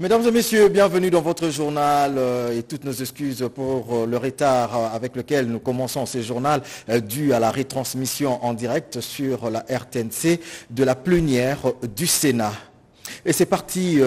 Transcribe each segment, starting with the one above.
Mesdames et messieurs, bienvenue dans votre journal euh, et toutes nos excuses pour euh, le retard euh, avec lequel nous commençons ce journal dû à la retransmission en direct sur la RTNC de la plénière du Sénat. Et c'est parti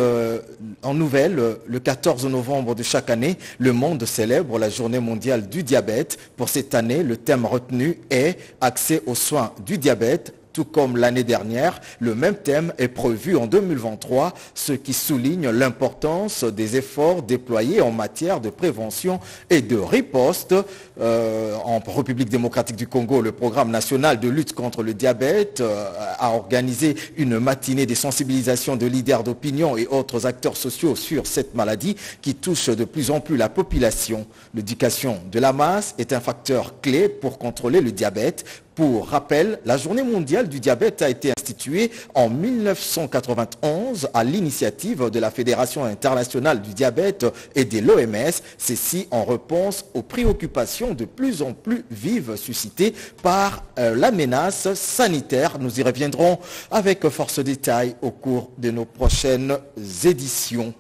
en nouvelle, le 14 novembre de chaque année, le monde célèbre la journée mondiale du diabète. Pour cette année, le thème retenu est accès aux soins du diabète, tout comme l'année dernière, le même thème est prévu en 2023, ce qui souligne l'importance des efforts déployés en matière de prévention et de riposte. Euh, en République démocratique du Congo, le programme national de lutte contre le diabète euh, a organisé une matinée de sensibilisation de leaders d'opinion et autres acteurs sociaux sur cette maladie qui touche de plus en plus la population. L'éducation de la masse est un facteur clé pour contrôler le diabète, pour rappel, la journée mondiale du diabète a été instituée en 1991 à l'initiative de la Fédération internationale du diabète et de l'OMS, ceci en réponse aux préoccupations de plus en plus vives suscitées par euh, la menace sanitaire. Nous y reviendrons avec force détail au cours de nos prochaines éditions.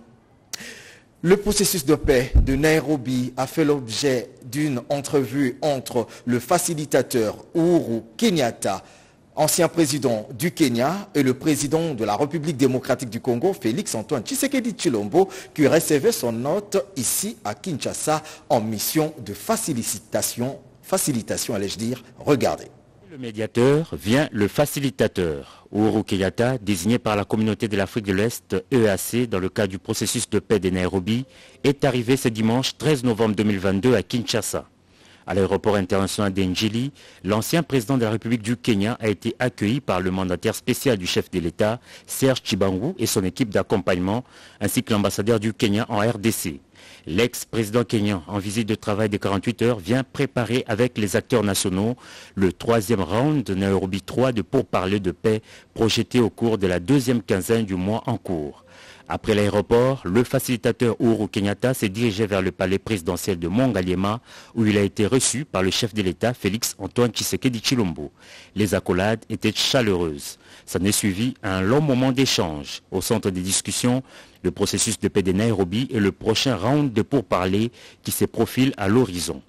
Le processus de paix de Nairobi a fait l'objet d'une entrevue entre le facilitateur Uhuru Kenyatta, ancien président du Kenya, et le président de la République démocratique du Congo, Félix Antoine Tshisekedi Chilombo, qui recevait son note ici à Kinshasa en mission de facilitation, facilitation allais-je dire. Regardez. Le médiateur vient le facilitateur. Uhuru Kenyatta, désigné par la communauté de l'Afrique de l'Est, EAC, dans le cadre du processus de paix de Nairobi, est arrivé ce dimanche 13 novembre 2022 à Kinshasa. À l'aéroport international d'Enjili, l'ancien président de la République du Kenya a été accueilli par le mandataire spécial du chef de l'État, Serge Chibangu, et son équipe d'accompagnement, ainsi que l'ambassadeur du Kenya en RDC. L'ex-président kenyan en visite de travail de 48 heures vient préparer avec les acteurs nationaux le troisième round de Nairobi 3 de pourparlers de paix projeté au cours de la deuxième quinzaine du mois en cours. Après l'aéroport, le facilitateur Uhuru Kenyatta s'est dirigé vers le palais présidentiel de Mongaliema où il a été reçu par le chef de l'État Félix Antoine Tshisekedi Chilombo. Les accolades étaient chaleureuses. Ça n'est suivi un long moment d'échange. Au centre des discussions, le processus de paix de Nairobi et le prochain round de pourparlers qui se profile à l'horizon.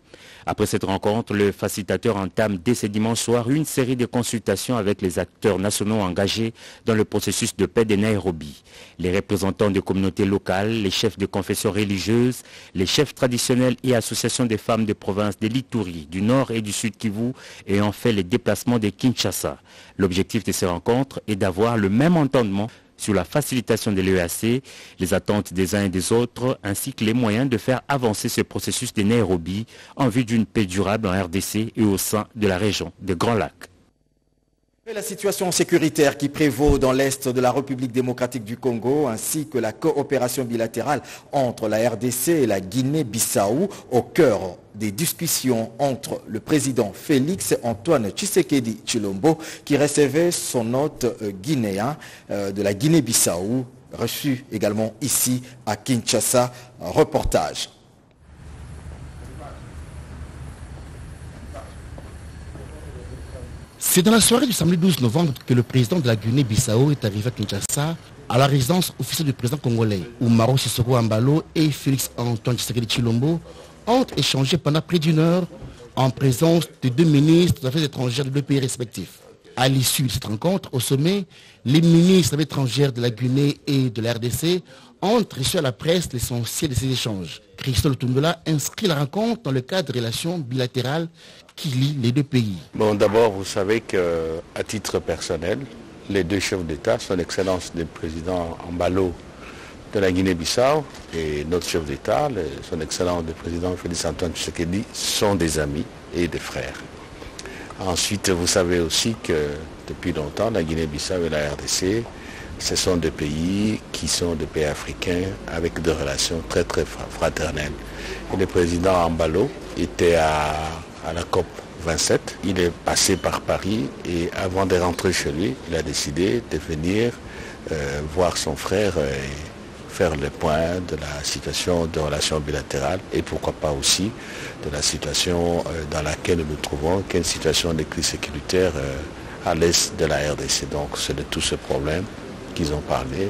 Après cette rencontre, le facilitateur entame dès ce dimanche soir une série de consultations avec les acteurs nationaux engagés dans le processus de paix de Nairobi. Les représentants des communautés locales, les chefs de confessions religieuses, les chefs traditionnels et associations des femmes de province de l'Ituri, du Nord et du Sud Kivu ayant fait les déplacements de Kinshasa. L'objectif de ces rencontres est d'avoir le même entendement sur la facilitation de l'EAC, les attentes des uns et des autres, ainsi que les moyens de faire avancer ce processus de Nairobi en vue d'une paix durable en RDC et au sein de la région des Grands Lacs. La situation sécuritaire qui prévaut dans l'Est de la République démocratique du Congo ainsi que la coopération bilatérale entre la RDC et la Guinée-Bissau au cœur des discussions entre le président Félix Antoine Tshisekedi Chilombo qui recevait son hôte euh, guinéen euh, de la Guinée-Bissau reçu également ici à Kinshasa. Reportage. C'est dans la soirée du samedi 12 novembre que le président de la Guinée-Bissau est arrivé à Kinshasa, à la résidence officielle du président congolais, où Maro Sissoko Ambalo et Félix Antoine Tshisekedi Chilombo ont échangé pendant près d'une heure en présence des deux ministres des Affaires étrangères de deux pays respectifs. À l'issue de cette rencontre, au sommet, les ministres des Affaires étrangères de la Guinée et de la RDC ont reçu à la presse l'essentiel de ces échanges. Christophe Tundela inscrit la rencontre dans le cadre de relations bilatérales qui lient les deux pays. Bon, d'abord, vous savez qu'à titre personnel, les deux chefs d'État, son Excellence le président Ambalo de la Guinée-Bissau et notre chef d'État, son Excellence le président Félix Antoine Tshisekedi, sont des amis et des frères. Ensuite, vous savez aussi que depuis longtemps, la Guinée-Bissau et la RDC, ce sont des pays qui sont des pays africains avec des relations très très fraternelles. Le président Ambalo était à la COP 27. Il est passé par Paris et avant de rentrer chez lui, il a décidé de venir euh, voir son frère et faire le point de la situation de relations bilatérales et pourquoi pas aussi de la situation euh, dans laquelle nous nous trouvons, qui situation de crise sécuritaire euh, à l'est de la RDC. Donc c'est de tout ce problème qu'ils ont parlé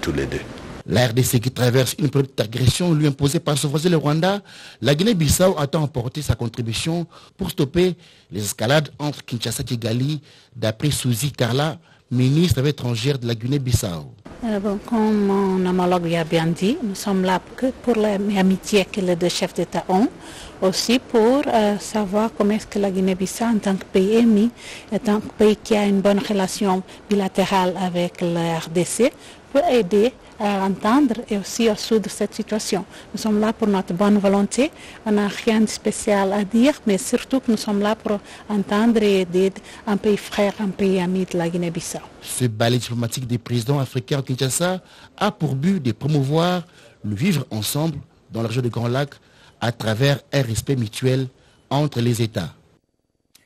tous les deux. La RDC qui traverse une période d'agression lui imposée par son voisin le Rwanda, la Guinée-Bissau attend apporter sa contribution pour stopper les escalades entre Kinshasa et Kigali, d'après Suzy Carla, ministre étrangère de la Guinée-Bissau. Euh, comme mon homologue a bien dit, nous sommes là pour l'amitié que les deux chefs d'État ont, aussi pour euh, savoir comment est-ce que la Guinée-Bissau, en tant que pays émis, en tant que pays qui a une bonne relation bilatérale avec la RDC, peut aider à entendre et aussi à de cette situation. Nous sommes là pour notre bonne volonté. On n'a rien de spécial à dire, mais surtout que nous sommes là pour entendre et aider un pays frère, un pays ami de la Guinée-Bissau. Ce balai diplomatique des présidents africains au Kinshasa a pour but de promouvoir le vivre ensemble dans la région du Grand Lac à travers un respect mutuel entre les États.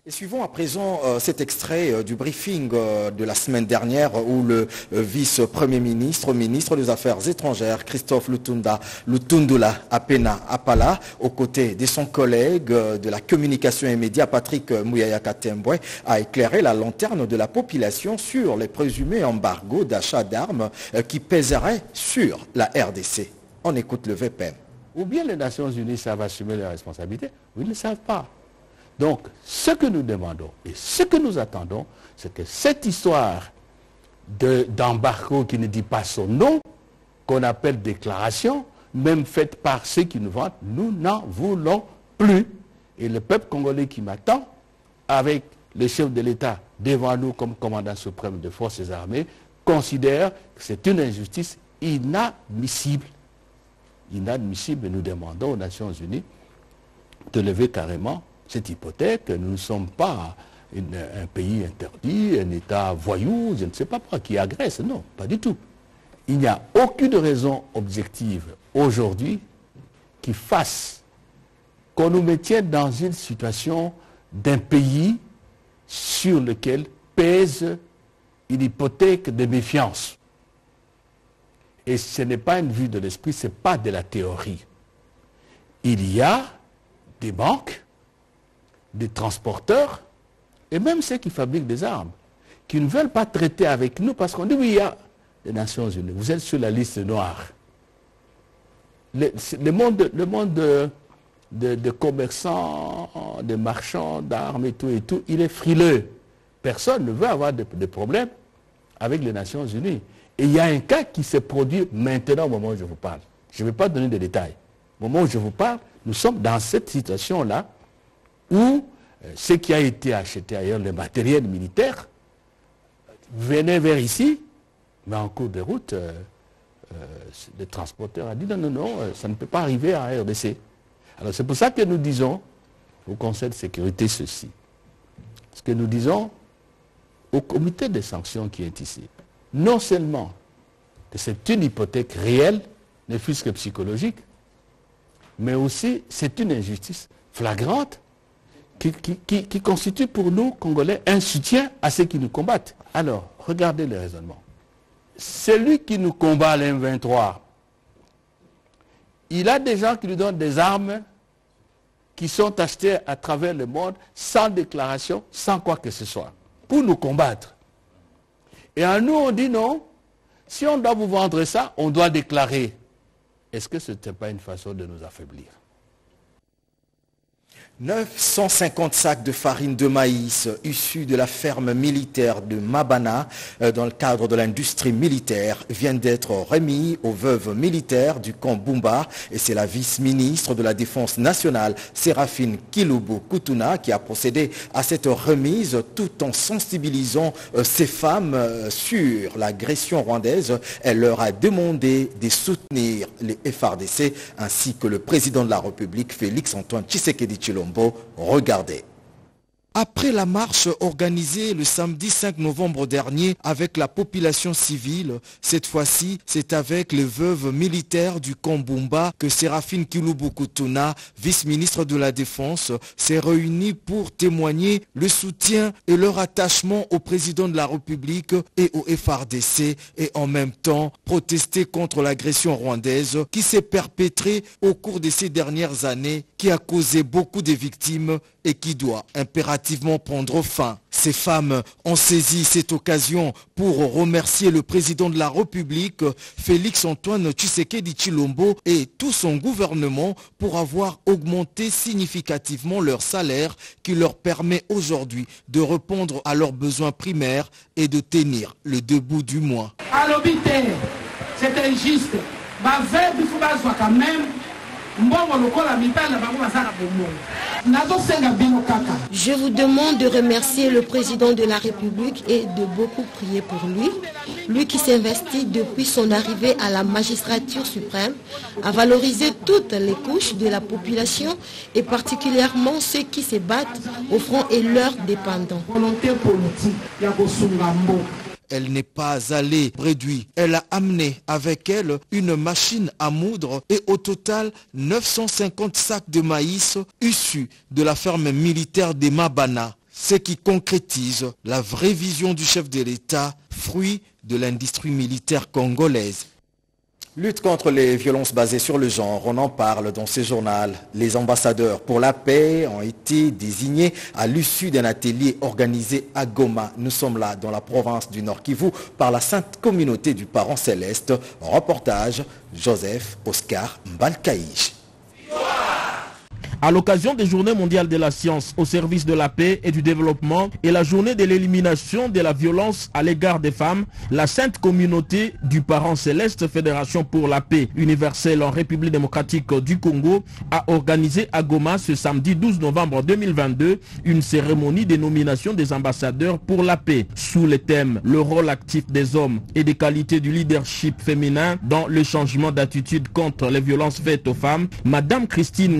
Suivons à présent euh, cet extrait euh, du briefing euh, de la semaine dernière où le vice-premier ministre, ministre des Affaires étrangères, Christophe Lutunda, Lutundula Apena Apala, aux côtés de son collègue de la communication et médias, Patrick Mouyaya Katembwe, a éclairé la lanterne de la population sur les présumés embargos d'achat d'armes qui pèseraient sur la RDC. On écoute le VPM. Ou bien les Nations Unies savent assumer leurs responsabilités, ils ne savent pas. Donc, ce que nous demandons et ce que nous attendons, c'est que cette histoire d'embargo qui ne dit pas son nom, qu'on appelle déclaration, même faite par ceux qui nous vendent, nous n'en voulons plus. Et le peuple congolais qui m'attend, avec le chef de l'État devant nous comme commandant suprême de forces armées, considère que c'est une injustice inadmissible. Inadmissible, nous demandons aux Nations Unies de lever carrément cette hypothèque, nous ne sommes pas un pays interdit, un État voyou, je ne sais pas quoi, qui agresse. Non, pas du tout. Il n'y a aucune raison objective aujourd'hui qui fasse qu'on nous maintienne dans une situation d'un pays sur lequel pèse une hypothèque de méfiance. Et ce n'est pas une vue de l'esprit, ce n'est pas de la théorie. Il y a des banques des transporteurs et même ceux qui fabriquent des armes, qui ne veulent pas traiter avec nous parce qu'on dit oui, il y a les Nations Unies, vous êtes sur la liste noire. Le, monde, le de, commerçants, de marchands d'armes et tout et tout, il est frileux. Personne ne veut avoir de, de problèmes avec les Nations Unies. Et il y a un cas qui s'est produit maintenant au moment où je vous parle. Je ne vais pas donner de détails. Au moment où je vous parle, nous sommes dans cette situation-là où euh, ce qui a été acheté ailleurs, le matériel militaire, venait vers ici, mais en cours de route, euh, euh, le transporteur a dit non, non, non, ça ne peut pas arriver à RDC. Alors c'est pour ça que nous disons au Conseil de sécurité ceci. Ce que nous disons au comité de sanctions qui est ici, non seulement que c'est une hypothèque réelle, ne fût-ce que psychologique, mais aussi c'est une injustice flagrante qui, constitue pour nous, Congolais, un soutien à ceux qui nous combattent. Alors, regardez le raisonnement. Celui qui nous combat l'M23, il a des gens qui lui donnent des armes qui sont achetées à travers le monde sans déclaration, sans quoi que ce soit, pour nous combattre. Et à nous, on dit non, si on doit vous vendre ça, on doit déclarer. Est-ce que ce n'était pas une façon de nous affaiblir? 950 sacs de farine de maïs issus de la ferme militaire de Mabana euh, dans le cadre de l'industrie militaire viennent d'être remis aux veuves militaires du camp Bumba et c'est la vice-ministre de la Défense nationale Séraphine Kilubu Kutuna qui a procédé à cette remise tout en sensibilisant euh, ces femmes euh, sur l'agression rwandaise. Elle leur a demandé de soutenir les FRDC ainsi que le président de la République Félix Antoine Tshisekedi Chilombo regardez. Après la marche organisée le samedi 5 novembre dernier avec la population civile, cette fois-ci, c'est avec les veuves militaires du Kombumba que Séraphine Kilubukutuna, vice-ministre de la Défense, s'est réunie pour témoigner le soutien et leur attachement au président de la République et au FRDC et en même temps protester contre l'agression rwandaise qui s'est perpétrée au cours de ces dernières années, qui a causé beaucoup de victimes et qui doit impérativement prendre fin. Ces femmes ont saisi cette occasion pour remercier le président de la République, Félix-Antoine Tshisekedi Chilombo, et tout son gouvernement pour avoir augmenté significativement leur salaire qui leur permet aujourd'hui de répondre à leurs besoins primaires et de tenir le debout du mois. C'est injuste. Je vous demande de remercier le président de la République et de beaucoup prier pour lui. Lui qui s'investit depuis son arrivée à la magistrature suprême à valoriser toutes les couches de la population et particulièrement ceux qui se battent au front et leurs dépendants. Elle n'est pas allée réduire. Elle a amené avec elle une machine à moudre et au total 950 sacs de maïs issus de la ferme militaire des Mabana. Ce qui concrétise la vraie vision du chef de l'État, fruit de l'industrie militaire congolaise. Lutte contre les violences basées sur le genre, on en parle dans ce journal. Les ambassadeurs pour la paix ont été désignés à l'issue d'un atelier organisé à Goma. Nous sommes là dans la province du Nord Kivu par la Sainte Communauté du Parent Céleste. Reportage Joseph Oscar Mbalkaïch à l'occasion des journées mondiales de la science au service de la paix et du développement et la journée de l'élimination de la violence à l'égard des femmes, la Sainte Communauté du Parent Céleste Fédération pour la paix universelle en République démocratique du Congo a organisé à Goma ce samedi 12 novembre 2022 une cérémonie de nomination des ambassadeurs pour la paix sous le thème le rôle actif des hommes et des qualités du leadership féminin dans le changement d'attitude contre les violences faites aux femmes. Madame Christine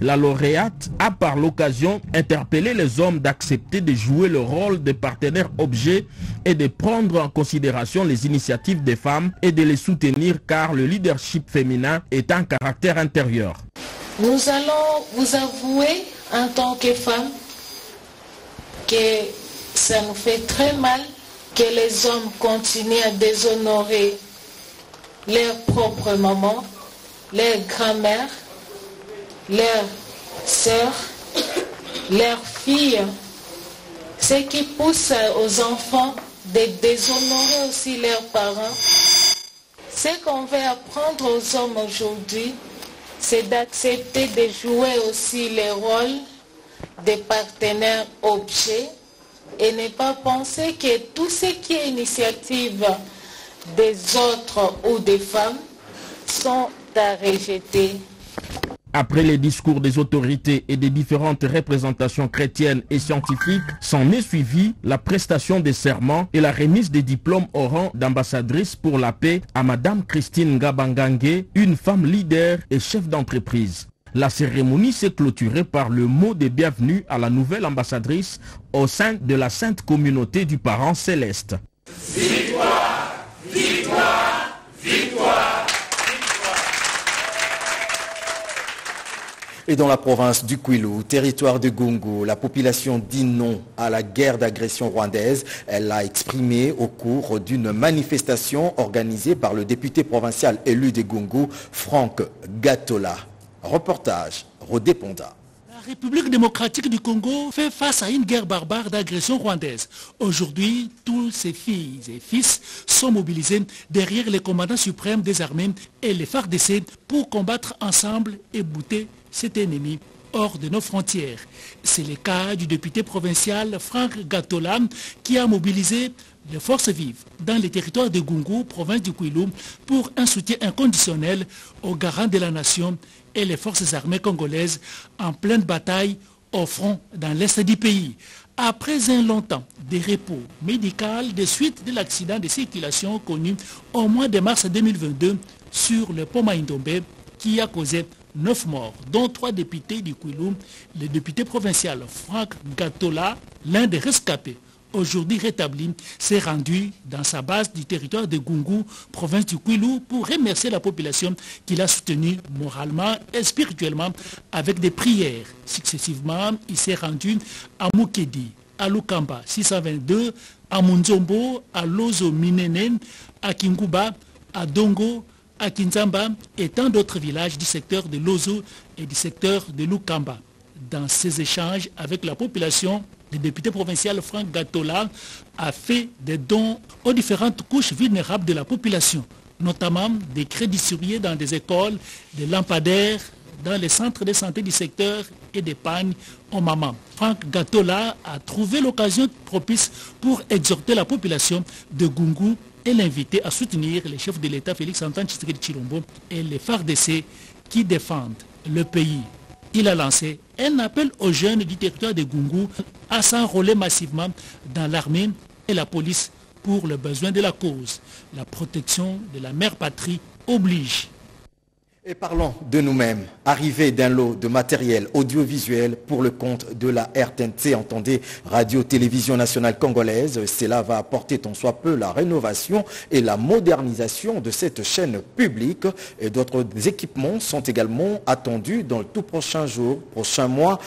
La lauréate a par l'occasion interpellé les hommes d'accepter de jouer le rôle de partenaire objet et de prendre en considération les initiatives des femmes et de les soutenir car le leadership féminin est un caractère intérieur. Nous allons vous avouer en tant que femmes que ça nous fait très mal que les hommes continuent à déshonorer leurs propres mamans, leurs grand-mères, leurs sœurs, leurs filles, ce qui pousse aux enfants de déshonorer aussi leurs parents. Ce qu'on veut apprendre aux hommes aujourd'hui, c'est d'accepter de jouer aussi les rôles des partenaires objets et ne pas penser que tout ce qui est initiative des autres ou des femmes sont à rejeter. Après les discours des autorités et des différentes représentations chrétiennes et scientifiques, s'en est suivi la prestation des serments et la remise des diplômes au rang d'ambassadrice pour la paix à Madame Christine Gabangangue, une femme leader et chef d'entreprise. La cérémonie s'est clôturée par le mot de bienvenue à la nouvelle ambassadrice au sein de la sainte communauté du parent céleste. Et dans la province du Kwilu, territoire de Gungu, la population dit non à la guerre d'agression rwandaise. Elle l'a exprimé au cours d'une manifestation organisée par le député provincial élu de Gungu, Franck Gatola. Reportage Rodéponda. La République démocratique du Congo fait face à une guerre barbare d'agression rwandaise. Aujourd'hui, tous ses filles et fils sont mobilisés derrière les commandants suprêmes des armées et les FARDC pour combattre ensemble et bouter cet ennemi hors de nos frontières. C'est le cas du député provincial Franck Gatola qui a mobilisé les forces vives dans les territoires de Gungu, province du Kwilu, pour un soutien inconditionnel aux garants de la nation et les forces armées congolaises en pleine bataille au front dans l'est du pays. Après un long temps de repos médical des suites de l'accident de circulation connu au mois de mars 2022 sur le pont Maïndombe qui a causé neuf morts, dont trois députés du Kwilu, le député provincial Franck Gatola, l'un des rescapés, aujourd'hui rétabli, s'est rendu dans sa base du territoire de Gungu, province du Kwilu, pour remercier la population qui l'a soutenu moralement et spirituellement avec des prières. Successivement, il s'est rendu à Mukedi, à Lukamba 622, à Munzombo, à Lozo Minenen, à Kinguba, à Dongo, à Kinzamba et tant d'autres villages du secteur de Lozo et du secteur de Lukamba. Dans ses échanges avec la population, le député provincial Franck Gatola a fait des dons aux différentes couches vulnérables de la population, notamment des crédits surriers dans des écoles, des lampadaires, dans les centres de santé du secteur et d'épargne aux mamans. Franck Gatola a trouvé l'occasion propice pour exhorter la population de Gungu et l'inviter à soutenir les chefs de l'État Félix Antoine Tshisekedi Chilombo et les FARDC qui défendent le pays. Il a lancé un appel aux jeunes du territoire de Gungu à s'enrôler massivement dans l'armée et la police pour le besoin de la cause. La protection de la mère patrie oblige. Et parlons de nous-mêmes, arrivée d'un lot de matériel audiovisuel pour le compte de la RTNC, entendez Radio-Télévision Nationale Congolaise. Cela va apporter tant soit peu la rénovation et la modernisation de cette chaîne publique. Et d'autres équipements sont également attendus dans le tout prochain jour, prochain mois,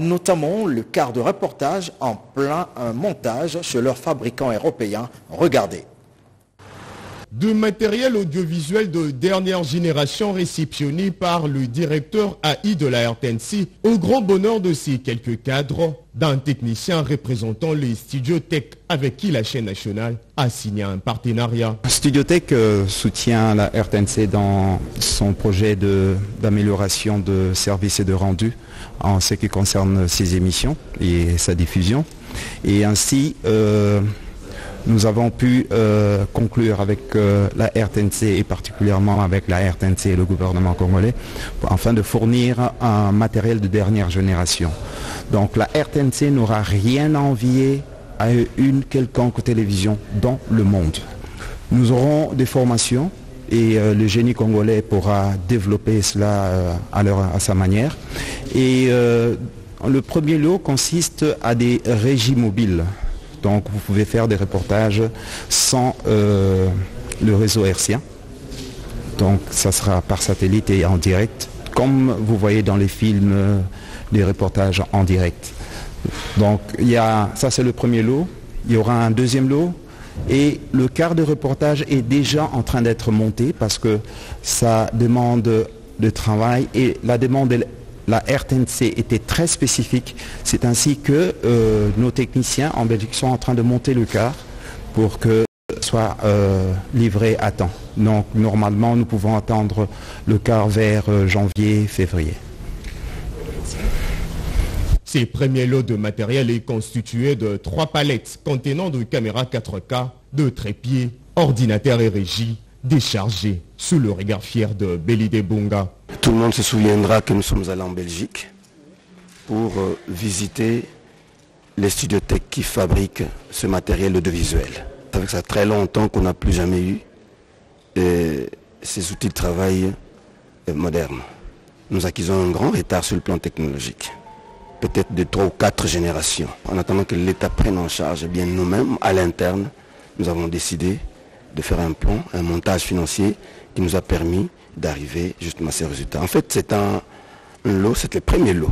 notamment le quart de reportage en plein montage chez leurs fabricants européens. Regardez de matériel audiovisuel de dernière génération réceptionné par le directeur AI de la RTNC au grand bonheur de ces quelques cadres d'un technicien représentant les Studio Tech avec qui la chaîne nationale a signé un partenariat. Studio Tech euh, soutient la RTNC dans son projet d'amélioration de, services et de rendu en ce qui concerne ses émissions et sa diffusion. Et ainsi, euh, nous avons pu euh, conclure avec euh, la RTNC et particulièrement avec la RTNC et le gouvernement congolais afin de fournir un matériel de dernière génération. Donc la RTNC n'aura rien à envier à une quelconque télévision dans le monde. Nous aurons des formations et euh, le génie congolais pourra développer cela à, à, sa manière. Et le premier lot consiste à des régies mobiles. Donc vous pouvez faire des reportages sans euh, le réseau hertzien. Donc ça sera par satellite et en direct, comme vous voyez dans les films, les euh, reportages en direct. Donc il y a, ça c'est le premier lot. Il y aura un deuxième lot. Et le quart de reportage est déjà en train d'être monté parce que ça demande de travail et la demande la RTNC était très spécifique. C'est ainsi que euh, nos techniciens en Belgique sont en train de monter le car pour que soit euh, livré à temps. Donc normalement, nous pouvons attendre le car vers euh, janvier, février. Ces premiers lots de matériel est constitué de trois palettes contenant de caméras 4K, de trépieds, ordinateurs et régies, déchargés sous le regard fier de Belide Bunga. Tout le monde se souviendra que nous sommes allés en Belgique pour euh, visiter les studios tech qui fabriquent ce matériel audiovisuel. Avec ça très longtemps qu'on n'a plus jamais eu ces outils de travail euh, modernes. Nous acquisons un grand retard sur le plan technologique, peut-être de trois ou quatre générations. En attendant que l'État prenne en charge, eh bien nous-mêmes, à l'interne, nous avons décidé de faire un plan, un montage financier qui nous a permis d'arriver justement à ces résultats. En fait, c'est un, lot, c'est le premier lot,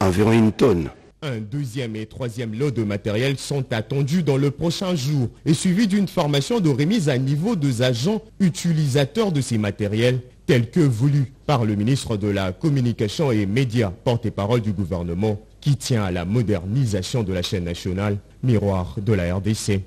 environ une tonne. Un deuxième et troisième lot de matériel sont attendus dans le prochain jour et suivi d'une formation de remise à niveau des agents utilisateurs de ces matériels tels que voulu par le ministre de la Communication et Médias, porte-parole du gouvernement, qui tient à la modernisation de la chaîne nationale, miroir de la RDC.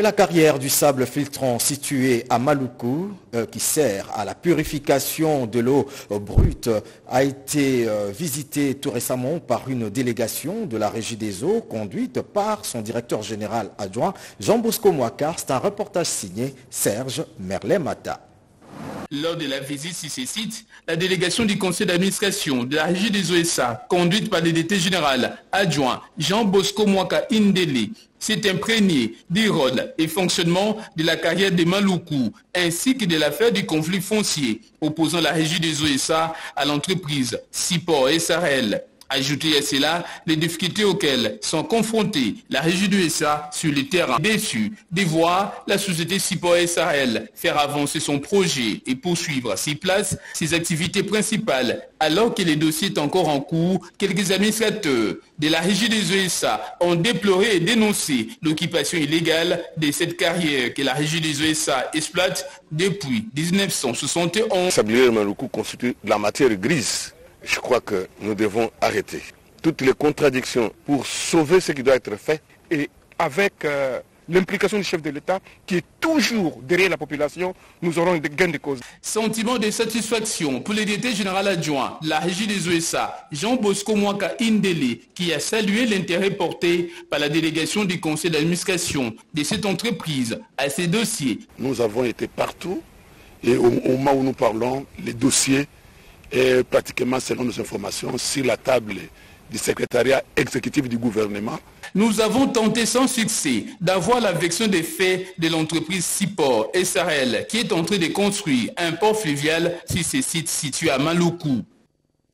La carrière du sable filtrant située à Maluku, euh, qui sert à la purification de l'eau brute, a été euh, visitée tout récemment par une délégation de la Régie des eaux conduite par son directeur général adjoint Jean Bosco Mouakar. C'est un reportage signé Serge Merlet-Mata. Lors de la visite sur ces sites, la délégation du conseil d'administration de la régie des OSA, conduite par le DT général adjoint Jean Bosco Mwaka Indele, s'est imprégné du rôle et fonctionnement de la carrière de Maloukou, ainsi que de l'affaire du conflit foncier opposant la régie des OSA à l'entreprise Sipor SRL. Ajoutez à cela les difficultés auxquelles sont confrontés la régie du SA sur le terrain. Déçu de voir la société Sipo SAL faire avancer son projet et poursuivre à ses places ses activités principales alors que les dossiers est encore en cours, quelques administrateurs de la régie des ESA ont déploré et dénoncé l'occupation illégale de cette carrière que la régie des ESA exploite depuis 1971. Sablier constitue la matière grise je crois que nous devons arrêter. toutes les contradictions pour sauver ce qui doit être fait et avec euh, l'implication du chef de l'État qui est toujours derrière la population, nous aurons des gains de cause. Sentiment de satisfaction pour le directeur général adjoint la régie des USA, Jean Bosco Mwaka Indele, qui a salué l'intérêt porté par la délégation du conseil d'administration de cette entreprise à ces dossiers. Nous avons été partout et au moment où nous parlons, les dossiers est pratiquement, selon nos informations, sur la table du secrétariat exécutif du gouvernement. Nous avons tenté sans succès d'avoir la version des faits de l'entreprise Sipor SRL qui est en train de construire un port fluvial sur ces sites situés à Maluku.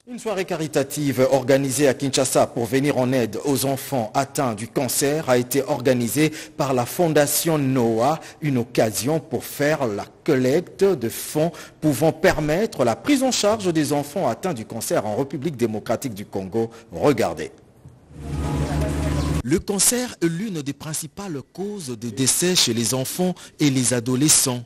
Une soirée caritative organisée à Kinshasa pour venir en aide aux enfants atteints du cancer a été organisée par la Fondation NOAA, une occasion pour faire la collecte de fonds pouvant permettre la prise en charge des enfants atteints du cancer en République démocratique du Congo. Regardez. Le cancer est l'une des principales causes de décès chez les enfants et les adolescents.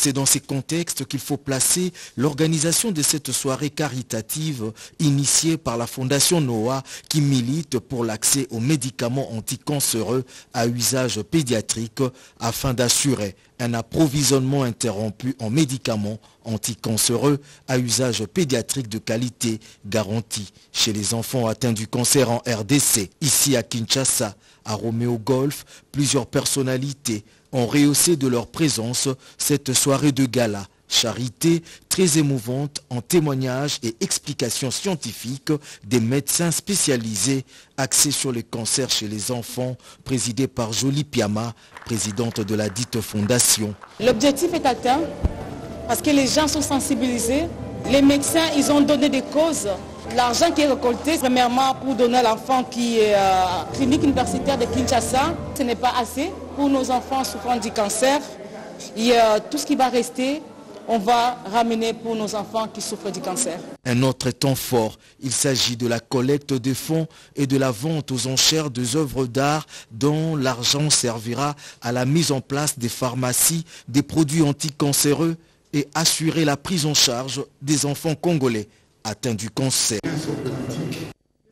C'est dans ces contextes qu'il faut placer l'organisation de cette soirée caritative initiée par la Fondation NOAA qui milite pour l'accès aux médicaments anticancéreux à usage pédiatrique afin d'assurer un approvisionnement interrompu en médicaments anticancéreux à usage pédiatrique de qualité garantie chez les enfants atteints du cancer en RDC. Ici à Kinshasa, à Roméo Golf, plusieurs personnalités ont rehaussé de leur présence cette soirée de gala. Charité très émouvante en témoignages et explications scientifiques des médecins spécialisés axés sur le cancer chez les enfants, présidée par Jolie Piama, présidente de la dite fondation. L'objectif est atteint parce que les gens sont sensibilisés. Les médecins, ils ont donné des causes. L'argent qui est récolté, premièrement, pour donner à l'enfant qui est à la clinique universitaire de Kinshasa, ce n'est pas assez pour nos enfants souffrant du cancer. Et tout ce qui va rester, on va ramener pour nos enfants qui souffrent du cancer. Un autre temps fort, il s'agit de la collecte de fonds et de la vente aux enchères des œuvres d'art dont l'argent servira à la mise en place des pharmacies, des produits anticancéreux et assurer la prise en charge des enfants congolais atteints du cancer.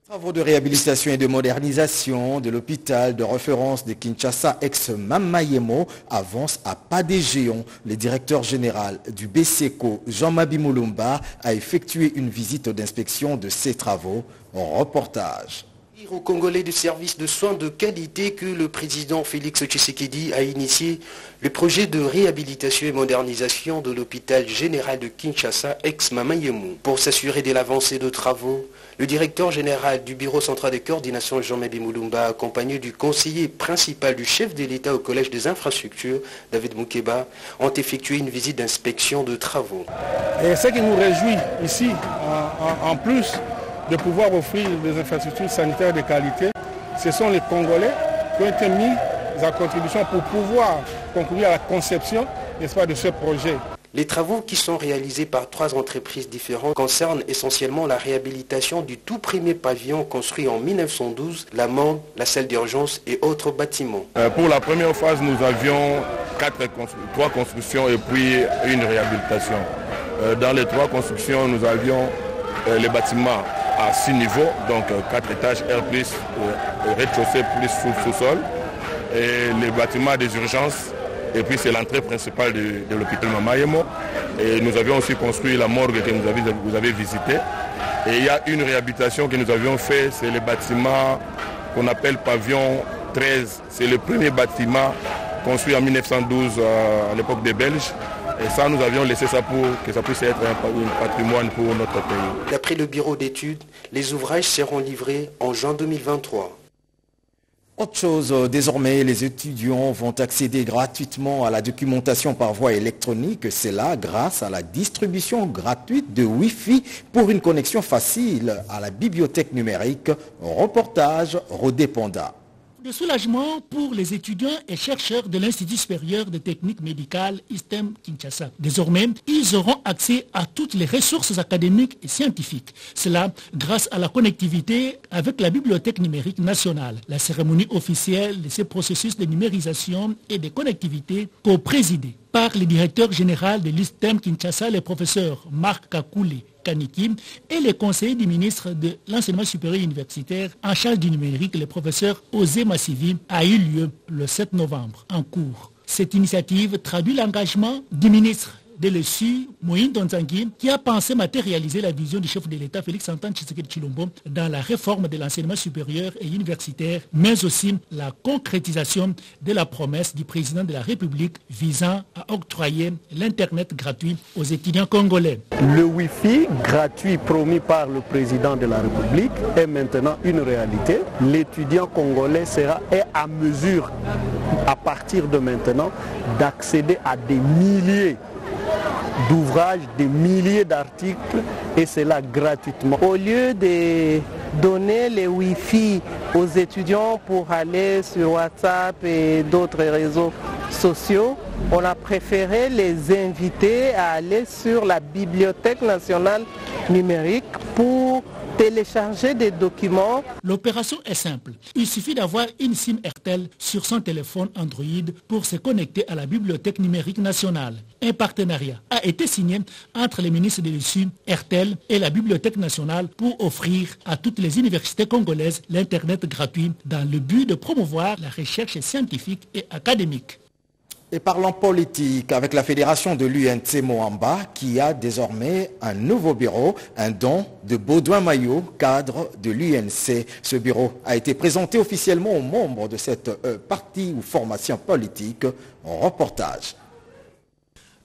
Travaux de réhabilitation et de modernisation de l'hôpital de référence de Kinshasa ex-Mamayemo avancent à pas des géants. Le directeur général du BSECO, Jean-Mabi Moulumba, a effectué une visite d'inspection de ces travaux. En reportage aux Congolais du service de soins de qualité que le président Félix Tshisekedi a initié le projet de réhabilitation et modernisation de l'hôpital général de Kinshasa ex-Mamayemu. Pour s'assurer de l'avancée de travaux, le directeur général du bureau central de coordination Jean-Mabi Moulumba, accompagné du conseiller principal du chef de l'État au collège des infrastructures, David Moukeba, ont effectué une visite d'inspection de travaux. Et ce qui nous réjouit ici, en, plus de pouvoir offrir des infrastructures sanitaires de qualité, ce sont les Congolais qui ont été mis à contribution pour pouvoir conclure à la conception de ce projet. Les travaux qui sont réalisés par trois entreprises différentes concernent essentiellement la réhabilitation du tout premier pavillon construit en 1912, la morgue, la salle d'urgence et autres bâtiments. Euh, pour la première phase, nous avions trois constructions et puis une réhabilitation. Euh, dans les trois constructions, nous avions euh, les bâtiments à six niveaux, donc quatre étages, R+, rez-de-chaussée plus sous-sol, et les bâtiments des urgences et puis c'est l'entrée principale de, de l'hôpital Mamayemo. Et nous avions aussi construit la morgue que vous avez visité. Et il y a une réhabilitation que nous avions fait, c'est le bâtiment qu'on appelle pavillon 13. C'est le premier bâtiment construit en 1912 euh, à l'époque des Belges. Et ça, nous avions laissé ça pour que ça puisse être un patrimoine pour notre pays. D'après le bureau d'études, les ouvrages seront livrés en juin 2023. Autre chose, désormais, les étudiants vont accéder gratuitement à la documentation par voie électronique. C'est là grâce à la distribution gratuite de Wi-Fi pour une connexion facile à la bibliothèque numérique. Reportage Rodépanda. De soulagement pour les étudiants et chercheurs de l'Institut supérieur de techniques médicales ISTEM Kinshasa. Désormais, ils auront accès à toutes les ressources académiques et scientifiques. Cela grâce à la connectivité avec la bibliothèque numérique nationale. La cérémonie officielle de ces processus de numérisation et de connectivité co-présidée par le directeur général de l'ISTEM Kinshasa, le professeur Marc Kakoulé Et les conseillers du ministre de l'enseignement supérieur universitaire en charge du numérique, le professeur Osé Massivi, a eu lieu le 7 novembre en cours. Cette initiative traduit l'engagement du ministre de l'ESU, Moïne Donzangui, qui a pensé matérialiser la vision du chef de l'État Félix Antoine Tshisekedi Chilombo dans la réforme de l'enseignement supérieur et universitaire, mais aussi la concrétisation de la promesse du président de la République visant à octroyer l'Internet gratuit aux étudiants congolais. Le Wi-Fi gratuit promis par le président de la République est maintenant une réalité. L'étudiant congolais sera est à mesure, à partir de maintenant, d'accéder à des milliers d'ouvrages, des milliers d'articles et cela gratuitement. Au lieu de donner les Wi-Fi aux étudiants pour aller sur WhatsApp et d'autres réseaux sociaux, on a préféré les inviter à aller sur la Bibliothèque nationale numérique pour télécharger des documents. L'opération est simple. Il suffit d'avoir une SIM RTL sur son téléphone Android pour se connecter à la Bibliothèque numérique nationale. Un partenariat a été signé entre les ministres de l'ISU, RTL et la Bibliothèque nationale pour offrir à toutes les universités congolaises l'Internet gratuit dans le but de promouvoir la recherche scientifique et académique. Et parlons politique avec la fédération de l'UNC Moamba qui a désormais un nouveau bureau, un don de Baudouin Maillot, cadre de l'UNC. Ce bureau a été présenté officiellement aux membres de cette euh, partie ou formation politique. Reportage.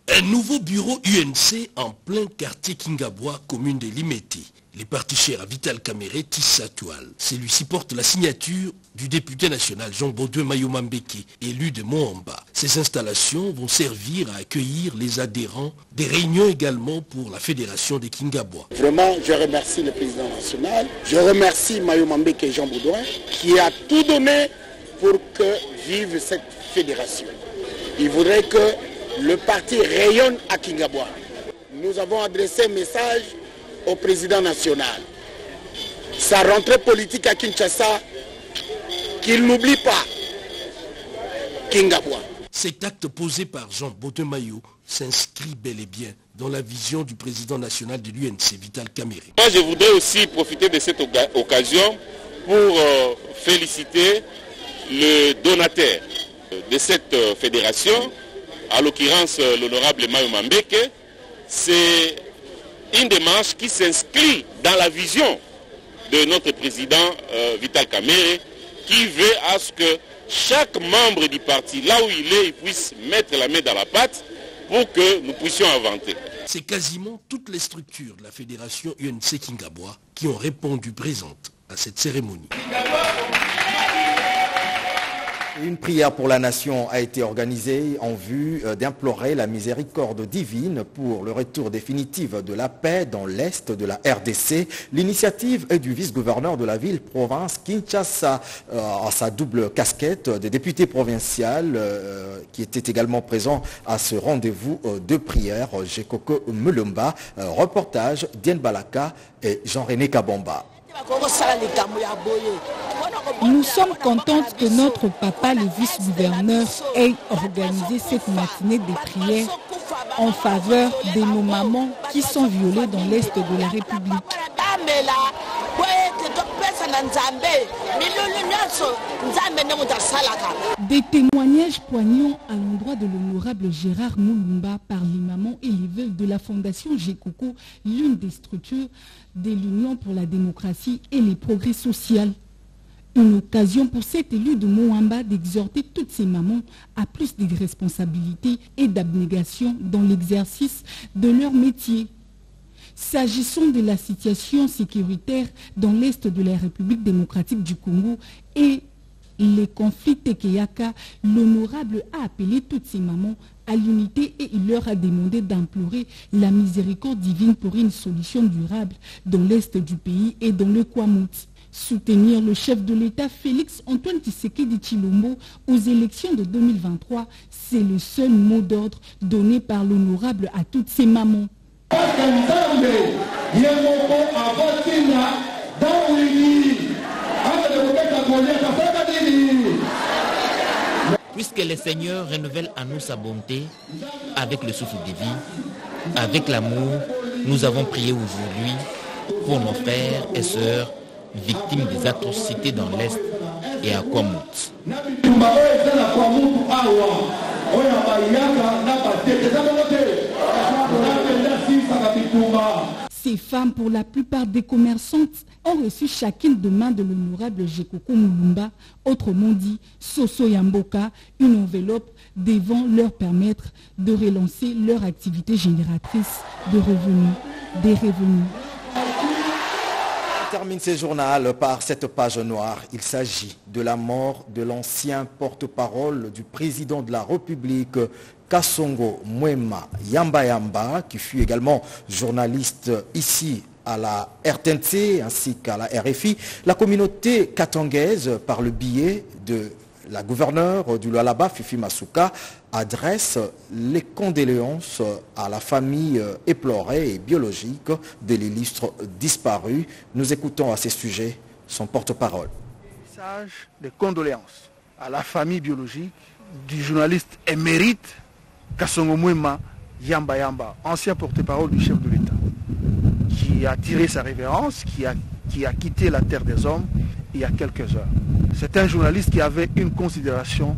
Un nouveau bureau UNC en plein quartier Kingabois, commune de Limeti. Les partis chers à Vital Kamere tissent toile. Celui-ci porte la signature du député national Jean Baudouin Mayomambeke, élu de Moamba. Ces installations vont servir à accueillir les adhérents, des réunions également pour la fédération des Kingabois. Vraiment, je remercie le président national, je remercie Mayomambeke et Jean Baudouin qui a tout donné pour que vive cette fédération. Il voudrait que le parti rayonne à Kingabois. Nous avons adressé un message au président national. Sa rentrée politique à Kinshasa, qu'il n'oublie pas Kingabois. Cet acte posé par Jean Maillot s'inscrit bel et bien dans la vision du président national de l'UNC, Vital Kamere. Moi, je voudrais aussi profiter de cette occasion pour euh, féliciter le donateur de cette euh, fédération, à l'occurrence euh, l'honorable Mayo Mambeke. C'est une démarche qui s'inscrit dans la vision de notre président Vital Kamere, qui veut à ce que chaque membre du parti, là où il est, puisse mettre la main dans la pâte pour que nous puissions inventer. C'est quasiment toutes les structures de la fédération UNC Kingabois qui ont répondu présentes à cette cérémonie. Une prière pour la nation a été organisée en vue d'implorer la miséricorde divine pour le retour définitif de la paix dans l'est de la RDC. L'initiative est du vice-gouverneur de la ville-province Kinshasa à sa double casquette des députés provinciales qui étaient également présents à ce rendez-vous de prière. Jekoko Mulumba, reportage Dien Balaka et Jean-René Kabomba. Nous sommes contentes que notre papa, le vice-gouverneur, ait organisé cette matinée des prières en faveur de nos mamans qui sont violées dans l'Est de la République. Des témoignages poignants à l'endroit de l'honorable Gérard Moulumba par les mamans et les veuves de la Fondation Gécoco, l'une des structures de l'Union pour la démocratie et les progrès sociaux. Une occasion pour cet élu de Moamba d'exhorter toutes ces mamans à plus de responsabilités et d'abnégation dans l'exercice de leur métier. S'agissant de la situation sécuritaire dans l'Est de la République démocratique du Congo et les conflits Tekeyaka, l'honorable a appelé toutes ces mamans à l'unité et il leur a demandé d'implorer la miséricorde divine pour une solution durable dans l'Est du pays et dans le Kwamouti soutenir le chef de l'État Félix Antoine Tshisekedi Chilombo aux élections de 2023, c'est le seul mot d'ordre donné par l'honorable à toutes ces mamans. Puisque le Seigneur renouvelle à nous sa bonté avec le souffle divin, avec l'amour Nous avons prié aujourd'hui pour nos frères et sœurs victimes des atrocités dans l'Est et à Kwamut. Ces femmes, pour la plupart des commerçantes, ont reçu chacune de main de l'honorable Jekoko Mulumba, autrement dit Soso Yamboka, une enveloppe devant leur permettre de relancer leur activité génératrice de revenus. Termine ce journal par cette page noire. Il s'agit de la mort de l'ancien porte-parole du président de la République, Kassongo Mwema Yamba Yamba, qui fut également journaliste ici à la RTNC ainsi qu'à la RFI. La communauté katangaise, par le biais de la gouverneure du Lualaba, Fifi Masuka, adresse les condoléances à la famille éplorée et biologique de l'illustre disparu. Nous écoutons à ce sujet son porte-parole. Message de condoléances à la famille biologique du journaliste émérite Kassongo Mwema Yamba Yamba, ancien porte-parole du chef de l'État, qui a tiré sa révérence, qui a, qui a quitté la terre des hommes il y a quelques heures. C'est un journaliste qui avait une considération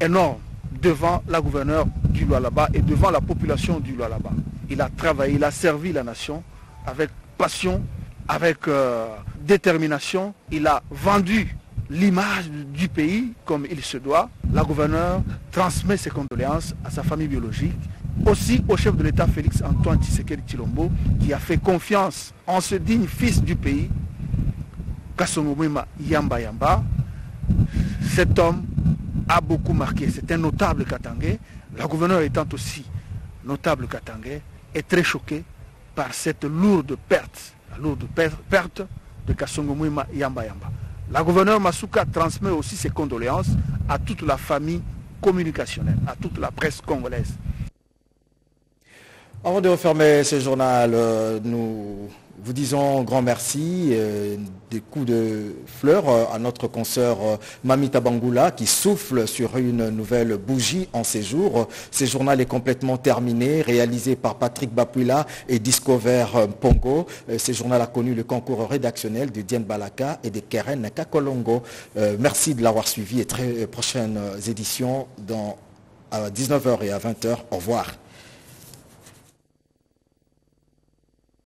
énorme devant la gouverneure du Lualaba et devant la population du Lualaba. Il a travaillé, il a servi la nation avec passion, avec euh, détermination. Il a vendu l'image du pays comme il se doit. La gouverneure transmet ses condoléances à sa famille biologique, aussi au chef de l'État Félix Antoine Tshisekedi Chilombo, qui a fait confiance en ce digne fils du pays, Kassongo Mwema Yamba Yamba. Cet homme a beaucoup marqué. C'est un notable katangais. La gouverneure étant aussi notable katangais, est très choquée par cette lourde perte, la lourde perte de Kassongo Mwema Yamba Yamba. La gouverneure Masuka transmet aussi ses condoléances à toute la famille communicationnelle, à toute la presse congolaise. Avant de refermer ce journal, euh, nous vous disons grand merci, euh, des coups de fleurs euh, à notre consoeur euh, Mamita Bangula qui souffle sur une nouvelle bougie en séjour. Ce journal est complètement terminé, réalisé par Patrick Bapuila et Discover Pongo. ce journal a connu le concours rédactionnel de Dien Balaka et de Keren Kakolongo. merci de l'avoir suivi et très prochaines éditions dans, à 19h et à 20h. Au revoir.